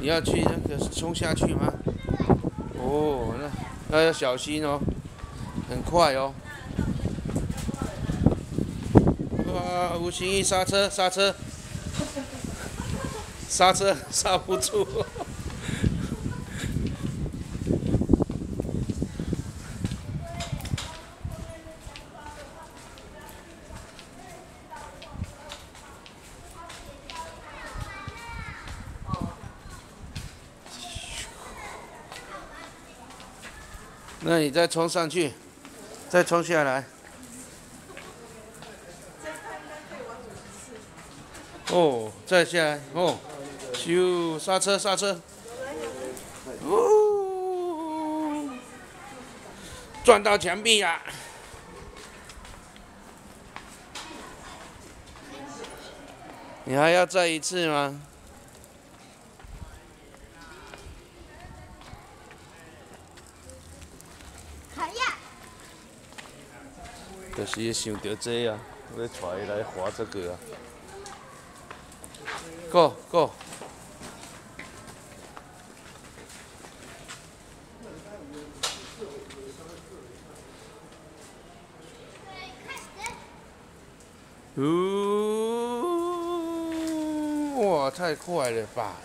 你要去那个冲下去吗？哦，那那要小心哦，很快哦。哇，吴心怡刹车刹车，刹车 刹不住。那你再冲上去，再冲下来。哦，再下来哦，咻，刹车刹车，呜，撞到墙壁了。你还要再一次吗？就是想到这啊，我要带伊来滑这个啊。Go go。呜，哇，太快了吧！